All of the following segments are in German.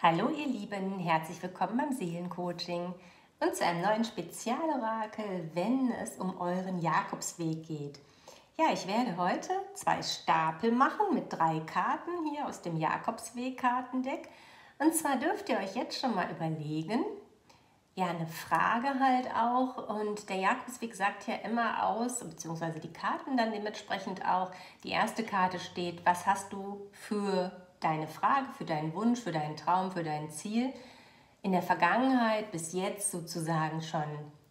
Hallo ihr Lieben, herzlich willkommen beim Seelencoaching und zu einem neuen Spezialorakel, wenn es um euren Jakobsweg geht. Ja, ich werde heute zwei Stapel machen mit drei Karten hier aus dem Jakobsweg-Kartendeck. Und zwar dürft ihr euch jetzt schon mal überlegen, ja, eine Frage halt auch. Und der Jakobsweg sagt ja immer aus, beziehungsweise die Karten dann dementsprechend auch. Die erste Karte steht, was hast du für deine Frage, für deinen Wunsch, für deinen Traum, für dein Ziel in der Vergangenheit bis jetzt sozusagen schon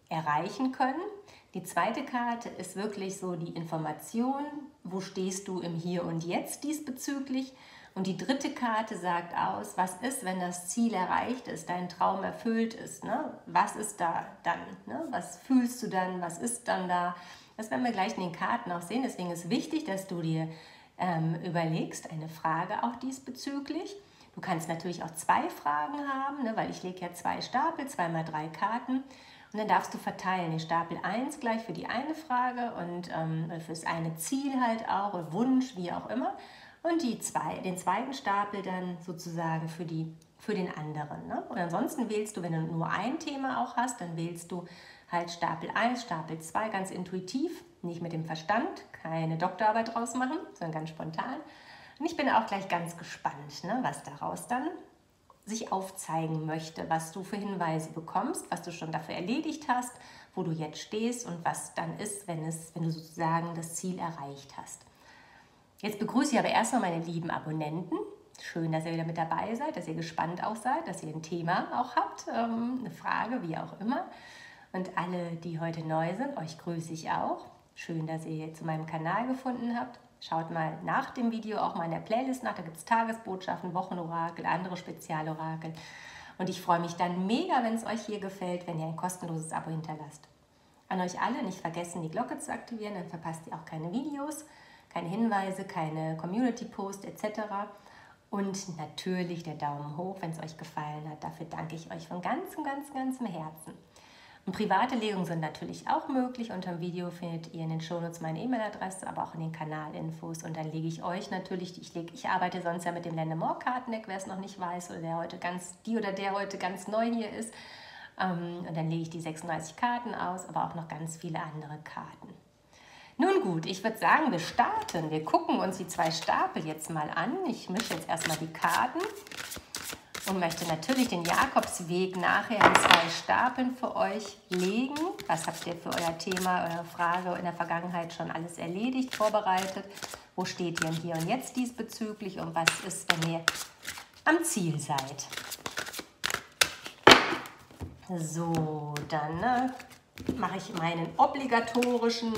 erreichen können. Die zweite Karte ist wirklich so die Information, wo stehst du im Hier und Jetzt diesbezüglich. Und die dritte Karte sagt aus, was ist, wenn das Ziel erreicht ist, dein Traum erfüllt ist. Ne? Was ist da dann? Ne? Was fühlst du dann? Was ist dann da? Das werden wir gleich in den Karten auch sehen. Deswegen ist wichtig, dass du dir ähm, überlegst, eine Frage auch diesbezüglich. Du kannst natürlich auch zwei Fragen haben, ne, weil ich lege ja zwei Stapel, zweimal drei Karten. Und dann darfst du verteilen. Den Stapel 1 gleich für die eine Frage und ähm, für das eine Ziel halt auch, oder Wunsch, wie auch immer. Und die zwei, den zweiten Stapel dann sozusagen für, die, für den anderen. Ne? Und ansonsten wählst du, wenn du nur ein Thema auch hast, dann wählst du halt Stapel 1, Stapel 2 ganz intuitiv, nicht mit dem Verstand, keine Doktorarbeit draus machen, sondern ganz spontan. Und ich bin auch gleich ganz gespannt, ne, was daraus dann sich aufzeigen möchte, was du für Hinweise bekommst, was du schon dafür erledigt hast, wo du jetzt stehst und was dann ist, wenn, es, wenn du sozusagen das Ziel erreicht hast. Jetzt begrüße ich aber erstmal meine lieben Abonnenten. Schön, dass ihr wieder mit dabei seid, dass ihr gespannt auch seid, dass ihr ein Thema auch habt, ähm, eine Frage, wie auch immer. Und alle, die heute neu sind, euch grüße ich auch. Schön, dass ihr zu meinem Kanal gefunden habt. Schaut mal nach dem Video auch mal in der Playlist nach. Da gibt es Tagesbotschaften, Wochenorakel, andere Spezialorakel. Und ich freue mich dann mega, wenn es euch hier gefällt, wenn ihr ein kostenloses Abo hinterlasst. An euch alle nicht vergessen, die Glocke zu aktivieren, dann verpasst ihr auch keine Videos, keine Hinweise, keine Community-Post etc. Und natürlich der Daumen hoch, wenn es euch gefallen hat. Dafür danke ich euch von ganzem, ganz, ganzem Herzen. Und private Legungen sind natürlich auch möglich. Unter dem Video findet ihr in den Shownotes meine E-Mail-Adresse, aber auch in den Kanalinfos. Und dann lege ich euch natürlich, ich, lege, ich arbeite sonst ja mit dem Lendemore-Kartendeck, wer es noch nicht weiß oder der heute ganz, die oder der heute ganz neu hier ist. Ähm, und dann lege ich die 36 Karten aus, aber auch noch ganz viele andere Karten. Nun gut, ich würde sagen, wir starten. Wir gucken uns die zwei Stapel jetzt mal an. Ich mische jetzt erstmal die Karten und möchte natürlich den Jakobsweg nachher in zwei Stapeln für euch legen. Was habt ihr für euer Thema, eure Frage in der Vergangenheit schon alles erledigt, vorbereitet? Wo steht ihr Hier und Jetzt diesbezüglich und was ist, wenn ihr am Ziel seid? So, dann ne, mache ich meinen obligatorischen,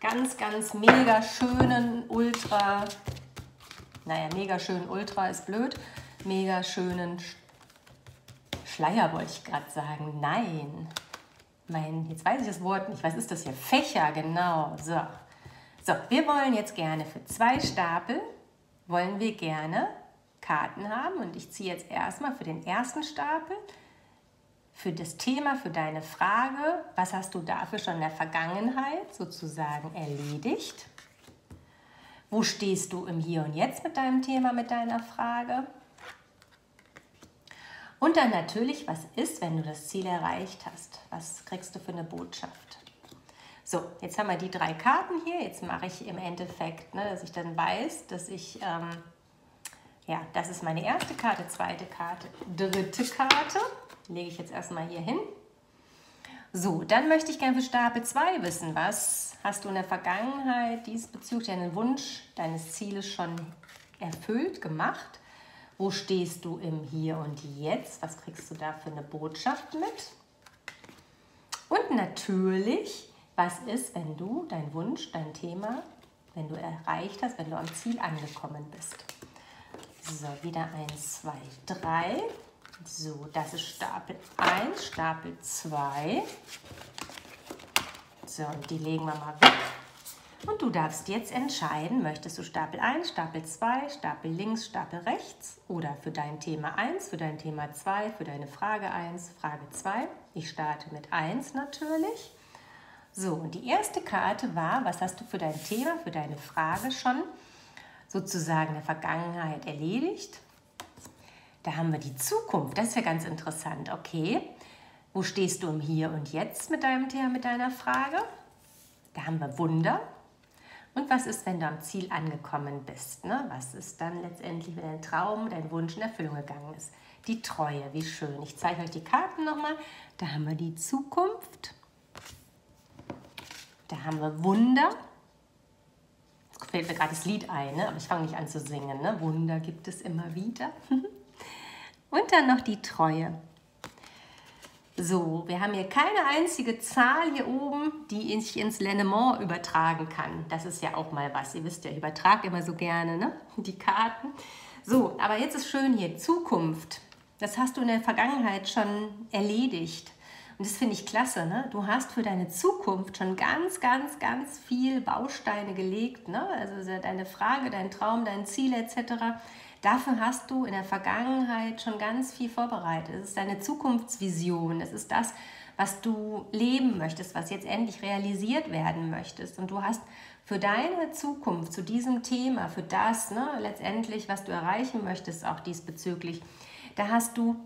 ganz, ganz mega schönen Ultra, naja, mega schön Ultra ist blöd, mega schönen Schleier, wollte ich gerade sagen. Nein. Mein, jetzt weiß ich das Wort nicht. Was ist das hier? Fächer, genau. So. So, wir wollen jetzt gerne für zwei Stapel, wollen wir gerne Karten haben. Und ich ziehe jetzt erstmal für den ersten Stapel, für das Thema, für deine Frage, was hast du dafür schon in der Vergangenheit sozusagen erledigt? Wo stehst du im Hier und Jetzt mit deinem Thema, mit deiner Frage? Und dann natürlich, was ist, wenn du das Ziel erreicht hast? Was kriegst du für eine Botschaft? So, jetzt haben wir die drei Karten hier. Jetzt mache ich im Endeffekt, ne, dass ich dann weiß, dass ich, ähm, ja, das ist meine erste Karte, zweite Karte, dritte Karte. Lege ich jetzt erstmal hier hin. So, dann möchte ich gerne für Stapel 2 wissen, was hast du in der Vergangenheit diesbezüglich deinen Wunsch deines Zieles schon erfüllt, gemacht? Wo stehst du im Hier und Jetzt? Was kriegst du da für eine Botschaft mit? Und natürlich, was ist, wenn du dein Wunsch, dein Thema, wenn du erreicht hast, wenn du am Ziel angekommen bist? So, wieder 1, 2, 3. So, das ist Stapel 1, Stapel 2. So, und die legen wir mal weg. Und du darfst jetzt entscheiden, möchtest du Stapel 1, Stapel 2, Stapel links, Stapel rechts oder für dein Thema 1, für dein Thema 2, für deine Frage 1, Frage 2. Ich starte mit 1 natürlich. So, und die erste Karte war, was hast du für dein Thema, für deine Frage schon sozusagen in der Vergangenheit erledigt? Da haben wir die Zukunft. Das ist ja ganz interessant. Okay, wo stehst du im Hier und Jetzt mit deinem Thema, mit deiner Frage? Da haben wir Wunder. Und was ist, wenn du am Ziel angekommen bist? Ne? Was ist dann letztendlich, wenn dein Traum, dein Wunsch in Erfüllung gegangen ist? Die Treue, wie schön. Ich zeige euch die Karten nochmal. Da haben wir die Zukunft. Da haben wir Wunder. Jetzt fällt mir gerade das Lied ein, ne? aber ich fange nicht an zu singen. Ne? Wunder gibt es immer wieder. Und dann noch die Treue. So, wir haben hier keine einzige Zahl hier oben, die ich ins Lenement übertragen kann. Das ist ja auch mal was. Ihr wisst ja, ich übertrage immer so gerne ne? die Karten. So, aber jetzt ist schön hier, Zukunft. Das hast du in der Vergangenheit schon erledigt. Und das finde ich klasse. Ne? Du hast für deine Zukunft schon ganz, ganz, ganz viel Bausteine gelegt. Ne? Also deine Frage, dein Traum, dein Ziel etc. Dafür hast du in der Vergangenheit schon ganz viel vorbereitet. Es ist deine Zukunftsvision. Es ist das, was du leben möchtest, was jetzt endlich realisiert werden möchtest. Und du hast für deine Zukunft, zu diesem Thema, für das ne, letztendlich, was du erreichen möchtest, auch diesbezüglich, da hast du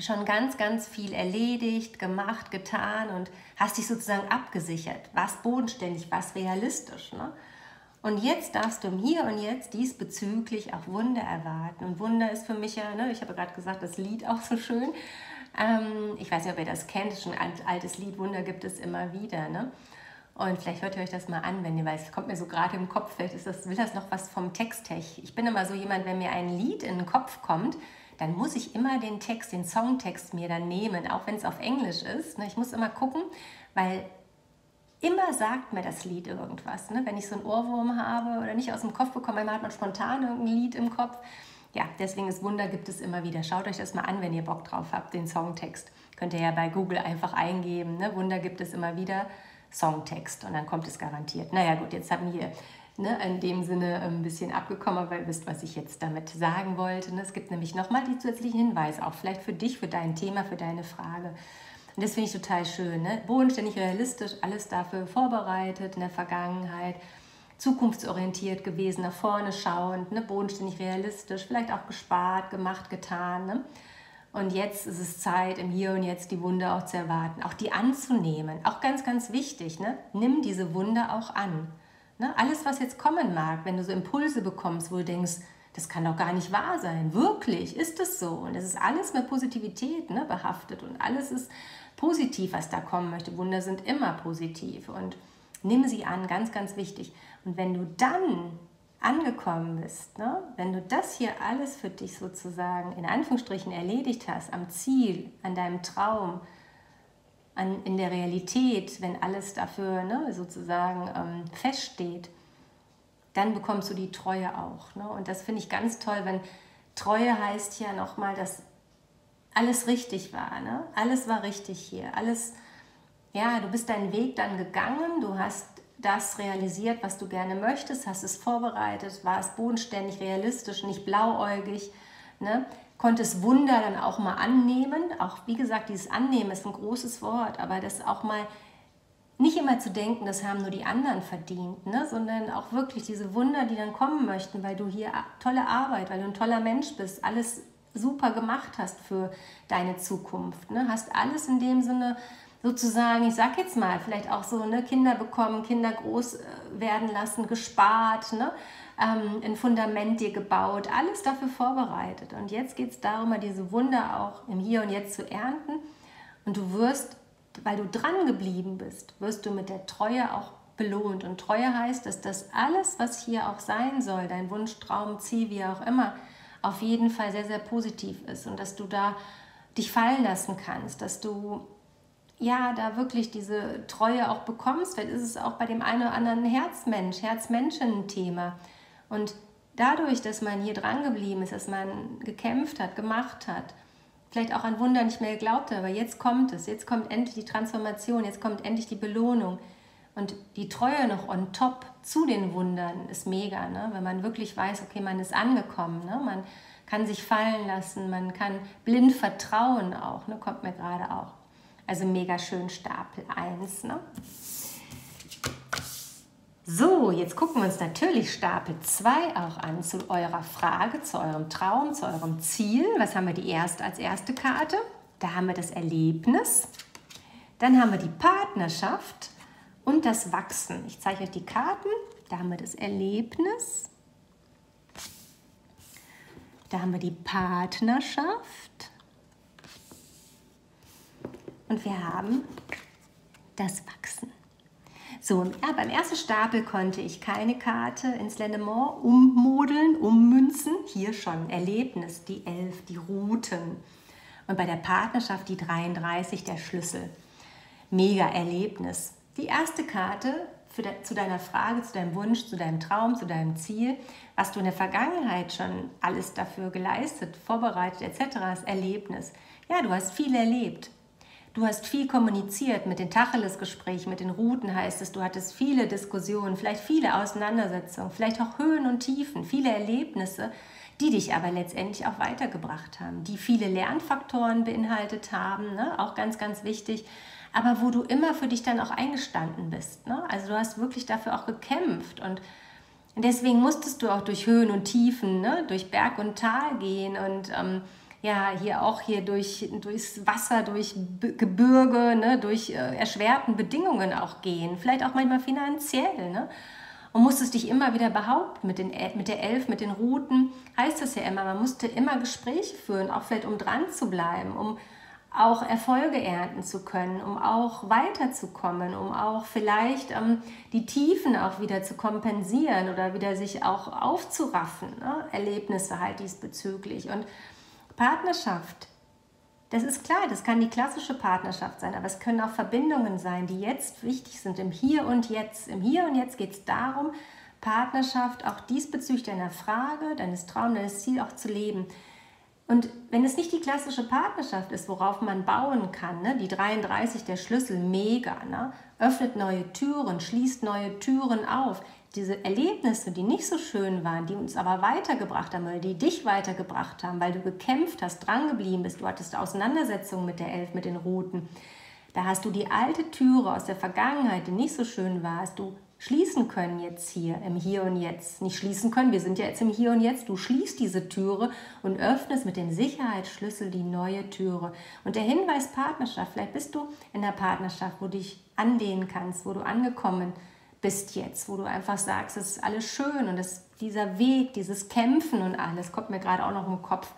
schon ganz, ganz viel erledigt, gemacht, getan und hast dich sozusagen abgesichert. Was bodenständig, was realistisch. Ne? Und jetzt darfst du Hier und Jetzt diesbezüglich auch Wunder erwarten. Und Wunder ist für mich ja, ne, ich habe gerade gesagt, das Lied auch so schön. Ähm, ich weiß nicht, ob ihr das kennt, das ist schon ein altes Lied, Wunder gibt es immer wieder. Ne? Und vielleicht hört ihr euch das mal an, wenn ihr weiß, es kommt mir so gerade im Kopf, vielleicht ist das, will das noch was vom Text her. Ich bin immer so jemand, wenn mir ein Lied in den Kopf kommt, dann muss ich immer den Text, den Songtext mir dann nehmen, auch wenn es auf Englisch ist. Ne? Ich muss immer gucken, weil immer sagt mir das Lied irgendwas. Ne? Wenn ich so einen Ohrwurm habe oder nicht aus dem Kopf bekomme, einmal hat man spontan irgendein Lied im Kopf. Ja, deswegen ist Wunder gibt es immer wieder. Schaut euch das mal an, wenn ihr Bock drauf habt, den Songtext. Könnt ihr ja bei Google einfach eingeben. Ne? Wunder gibt es immer wieder, Songtext. Und dann kommt es garantiert. Naja gut, jetzt haben wir ne, in dem Sinne ein bisschen abgekommen, aber ihr wisst, was ich jetzt damit sagen wollte. Ne? Es gibt nämlich nochmal die zusätzlichen Hinweise, auch vielleicht für dich, für dein Thema, für deine Frage. Und das finde ich total schön. Ne? Bodenständig realistisch, alles dafür vorbereitet in der Vergangenheit, zukunftsorientiert gewesen, nach vorne schauend, ne? bodenständig realistisch, vielleicht auch gespart, gemacht, getan. Ne? Und jetzt ist es Zeit, im Hier und Jetzt die Wunder auch zu erwarten, auch die anzunehmen. Auch ganz, ganz wichtig, ne? nimm diese Wunder auch an. Ne? Alles, was jetzt kommen mag, wenn du so Impulse bekommst, wo du denkst, das kann doch gar nicht wahr sein. Wirklich, ist es so? Und es ist alles mit Positivität ne, behaftet und alles ist positiv, was da kommen möchte. Wunder sind immer positiv und nimm sie an, ganz, ganz wichtig. Und wenn du dann angekommen bist, ne, wenn du das hier alles für dich sozusagen in Anführungsstrichen erledigt hast, am Ziel, an deinem Traum, an, in der Realität, wenn alles dafür ne, sozusagen ähm, feststeht, dann bekommst du die Treue auch. Ne? Und das finde ich ganz toll, wenn Treue heißt ja nochmal, dass alles richtig war. Ne? Alles war richtig hier. Alles, ja, du bist deinen Weg dann gegangen, du hast das realisiert, was du gerne möchtest, hast es vorbereitet, warst bodenständig, realistisch, nicht blauäugig, ne? konntest Wunder dann auch mal annehmen. Auch wie gesagt, dieses Annehmen ist ein großes Wort, aber das auch mal nicht immer zu denken, das haben nur die anderen verdient, ne? sondern auch wirklich diese Wunder, die dann kommen möchten, weil du hier tolle Arbeit, weil du ein toller Mensch bist, alles super gemacht hast für deine Zukunft. Ne? Hast alles in dem Sinne sozusagen, ich sag jetzt mal, vielleicht auch so ne, Kinder bekommen, Kinder groß äh, werden lassen, gespart, ne? ähm, ein Fundament dir gebaut, alles dafür vorbereitet. Und jetzt geht es darum, diese Wunder auch im Hier und Jetzt zu ernten. Und du wirst, weil du dran geblieben bist, wirst du mit der Treue auch belohnt. Und Treue heißt, dass das alles, was hier auch sein soll, dein Wunsch, Traum, Ziel, wie auch immer, auf jeden Fall sehr, sehr positiv ist und dass du da dich fallen lassen kannst, dass du ja da wirklich diese Treue auch bekommst. Vielleicht ist es auch bei dem einen oder anderen Herzmensch, Herzmenschen-Thema. Und dadurch, dass man hier dran geblieben ist, dass man gekämpft hat, gemacht hat, vielleicht auch an Wunder nicht mehr geglaubt aber jetzt kommt es, jetzt kommt endlich die Transformation, jetzt kommt endlich die Belohnung. Und die Treue noch on top zu den Wundern ist mega, ne? wenn man wirklich weiß, okay, man ist angekommen, ne? man kann sich fallen lassen, man kann blind vertrauen auch, ne? kommt mir gerade auch. Also mega schön Stapel 1. Ne? So, jetzt gucken wir uns natürlich Stapel 2 auch an zu eurer Frage, zu eurem Traum, zu eurem Ziel. Was haben wir die erste als erste Karte? Da haben wir das Erlebnis. Dann haben wir die Partnerschaft und das Wachsen. Ich zeige euch die Karten. Da haben wir das Erlebnis. Da haben wir die Partnerschaft. Und wir haben das Wachsen. So, ja, beim ersten Stapel konnte ich keine Karte ins Lennemont ummodeln, ummünzen. Hier schon Erlebnis, die Elf, die Routen. Und bei der Partnerschaft die 33, der Schlüssel. Mega Erlebnis. Die erste Karte de, zu deiner Frage, zu deinem Wunsch, zu deinem Traum, zu deinem Ziel, was du in der Vergangenheit schon alles dafür geleistet, vorbereitet etc., das Erlebnis. Ja, du hast viel erlebt. Du hast viel kommuniziert mit den Tacheles-Gesprächen, mit den Routen heißt es. Du hattest viele Diskussionen, vielleicht viele Auseinandersetzungen, vielleicht auch Höhen und Tiefen, viele Erlebnisse, die dich aber letztendlich auch weitergebracht haben, die viele Lernfaktoren beinhaltet haben, ne? auch ganz, ganz wichtig, aber wo du immer für dich dann auch eingestanden bist. Ne? Also du hast wirklich dafür auch gekämpft und deswegen musstest du auch durch Höhen und Tiefen, ne? durch Berg und Tal gehen und ähm, ja, hier auch hier durch, durchs Wasser, durch Gebirge, ne, durch äh, erschwerten Bedingungen auch gehen, vielleicht auch manchmal finanziell. Ne? Und musstest dich immer wieder behaupten mit, den, mit der Elf, mit den Routen, heißt das ja immer, man musste immer Gespräche führen, auch vielleicht um dran zu bleiben, um auch Erfolge ernten zu können, um auch weiterzukommen, um auch vielleicht ähm, die Tiefen auch wieder zu kompensieren oder wieder sich auch aufzuraffen, ne? Erlebnisse halt diesbezüglich. Und Partnerschaft, das ist klar, das kann die klassische Partnerschaft sein, aber es können auch Verbindungen sein, die jetzt wichtig sind, im Hier und Jetzt. Im Hier und Jetzt geht es darum, Partnerschaft auch diesbezüglich deiner Frage, deines Traums, deines Ziels auch zu leben. Und wenn es nicht die klassische Partnerschaft ist, worauf man bauen kann, ne, die 33, der Schlüssel, mega, ne, öffnet neue Türen, schließt neue Türen auf, diese Erlebnisse, die nicht so schön waren, die uns aber weitergebracht haben oder die dich weitergebracht haben, weil du gekämpft hast, drangeblieben bist, du hattest Auseinandersetzungen mit der Elf, mit den Routen, da hast du die alte Türe aus der Vergangenheit, die nicht so schön war, hast du schließen können jetzt hier im Hier und Jetzt. Nicht schließen können, wir sind ja jetzt im Hier und Jetzt. Du schließt diese Türe und öffnest mit dem Sicherheitsschlüssel die neue Türe. Und der Hinweis Partnerschaft, vielleicht bist du in der Partnerschaft, wo du dich anlehnen kannst, wo du angekommen bist bist jetzt, wo du einfach sagst, es ist alles schön und das, dieser Weg, dieses Kämpfen und alles, kommt mir gerade auch noch im Kopf.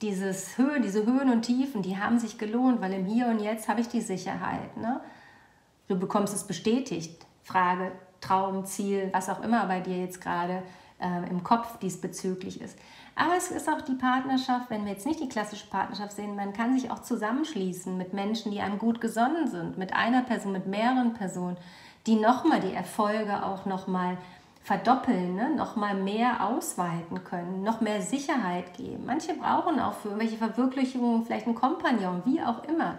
Dieses Höhen, diese Höhen und Tiefen, die haben sich gelohnt, weil im Hier und Jetzt habe ich die Sicherheit. Ne? Du bekommst es bestätigt. Frage, Traum, Ziel, was auch immer bei dir jetzt gerade äh, im Kopf diesbezüglich ist. Aber es ist auch die Partnerschaft, wenn wir jetzt nicht die klassische Partnerschaft sehen, man kann sich auch zusammenschließen mit Menschen, die einem gut gesonnen sind, mit einer Person, mit mehreren Personen die nochmal die Erfolge auch nochmal verdoppeln, ne? nochmal mehr ausweiten können, noch mehr Sicherheit geben. Manche brauchen auch für irgendwelche Verwirklichungen vielleicht einen Kompagnon, wie auch immer.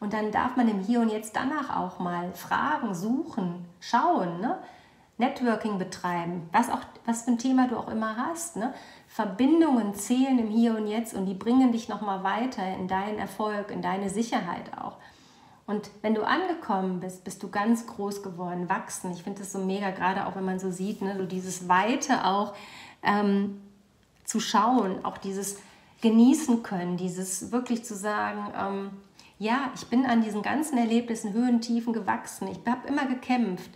Und dann darf man im Hier und Jetzt danach auch mal fragen, suchen, schauen, ne? Networking betreiben, was, auch, was für ein Thema du auch immer hast. Ne? Verbindungen zählen im Hier und Jetzt und die bringen dich nochmal weiter in deinen Erfolg, in deine Sicherheit auch. Und wenn du angekommen bist, bist du ganz groß geworden, wachsen. Ich finde das so mega, gerade auch wenn man so sieht, ne, so dieses Weite auch ähm, zu schauen, auch dieses genießen können, dieses wirklich zu sagen, ähm, ja, ich bin an diesen ganzen Erlebnissen, Höhen, Tiefen gewachsen. Ich habe immer gekämpft.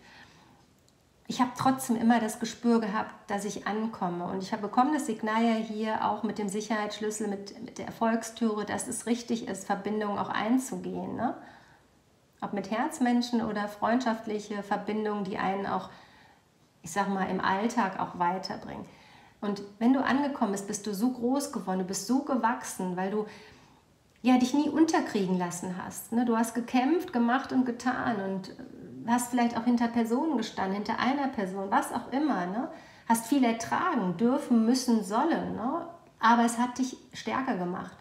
Ich habe trotzdem immer das Gespür gehabt, dass ich ankomme. Und ich habe bekommen das Signal ja hier auch mit dem Sicherheitsschlüssel, mit, mit der Erfolgstüre, dass es richtig ist, Verbindungen auch einzugehen. Ne? Ob mit Herzmenschen oder freundschaftliche Verbindungen, die einen auch, ich sag mal, im Alltag auch weiterbringen. Und wenn du angekommen bist, bist du so groß geworden, du bist so gewachsen, weil du ja, dich nie unterkriegen lassen hast. Ne? Du hast gekämpft, gemacht und getan und hast vielleicht auch hinter Personen gestanden, hinter einer Person, was auch immer. Ne? Hast viel ertragen, dürfen, müssen, sollen. Ne? Aber es hat dich stärker gemacht.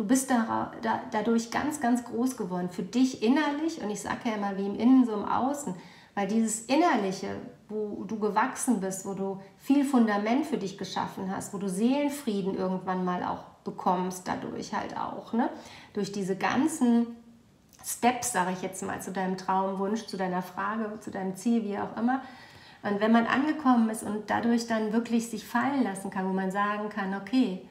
Du bist da, da, dadurch ganz, ganz groß geworden. Für dich innerlich, und ich sage ja immer wie im Innen, so im Außen, weil dieses Innerliche, wo du gewachsen bist, wo du viel Fundament für dich geschaffen hast, wo du Seelenfrieden irgendwann mal auch bekommst, dadurch halt auch, ne? durch diese ganzen Steps, sage ich jetzt mal, zu deinem Traumwunsch, zu deiner Frage, zu deinem Ziel, wie auch immer, Und wenn man angekommen ist und dadurch dann wirklich sich fallen lassen kann, wo man sagen kann, okay,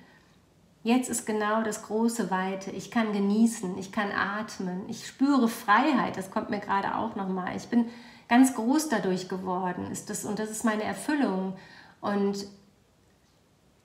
jetzt ist genau das große Weite, ich kann genießen, ich kann atmen, ich spüre Freiheit, das kommt mir gerade auch nochmal. Ich bin ganz groß dadurch geworden, ist das, und das ist meine Erfüllung. Und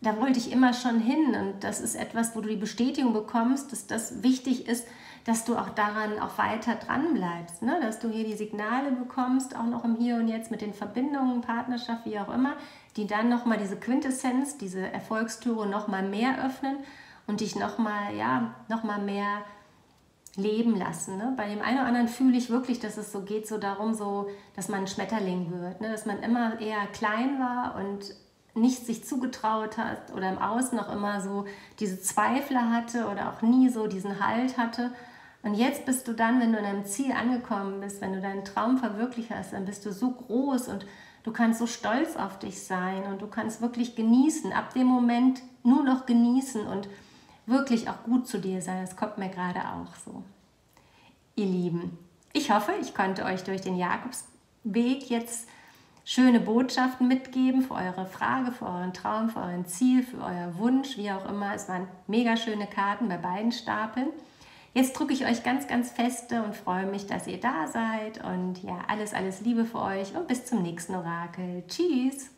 da wollte ich immer schon hin und das ist etwas, wo du die Bestätigung bekommst, dass das wichtig ist, dass du auch daran auch weiter dran bleibst, ne? dass du hier die Signale bekommst, auch noch im Hier und Jetzt mit den Verbindungen, Partnerschaft, wie auch immer, die dann nochmal diese Quintessenz, diese Erfolgstüre nochmal mehr öffnen und dich nochmal, ja, nochmal mehr leben lassen. Ne? Bei dem einen oder anderen fühle ich wirklich, dass es so geht, so darum, so, dass man ein Schmetterling wird, ne? dass man immer eher klein war und nicht sich zugetraut hat oder im Außen auch immer so diese Zweifler hatte oder auch nie so diesen Halt hatte. Und jetzt bist du dann, wenn du an deinem Ziel angekommen bist, wenn du deinen Traum verwirklicht hast, dann bist du so groß und du kannst so stolz auf dich sein und du kannst wirklich genießen, ab dem Moment nur noch genießen und wirklich auch gut zu dir sein. Das kommt mir gerade auch so. Ihr Lieben, ich hoffe, ich konnte euch durch den Jakobsweg jetzt schöne Botschaften mitgeben für eure Frage, für euren Traum, für euren Ziel, für euer Wunsch, wie auch immer. Es waren mega schöne Karten bei beiden Stapeln. Jetzt drücke ich euch ganz, ganz feste und freue mich, dass ihr da seid. Und ja, alles, alles Liebe für euch und bis zum nächsten Orakel. Tschüss!